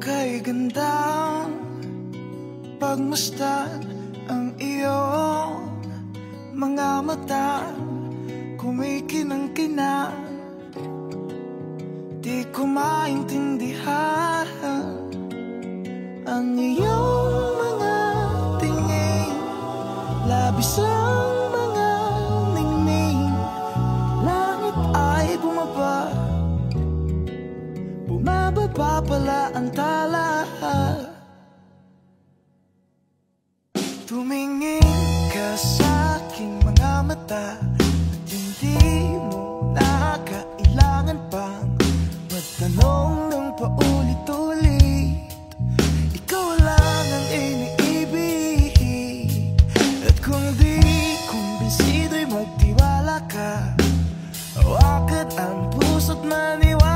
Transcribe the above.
kay gandang Pagmasdan ang iyong mga mata. Kumikinang-kinang Di ko maintindihan Ang iyong mga tingin. Labis ang Bumababa pala ang tala Tumingin ka sa aking mga mata At hindi mo na kailangan pang Magtanong ng paulit-ulit. Ikaw lang ang iniibig At kung di kumbinsido'y magtiwala ka agad ang puso't maniwala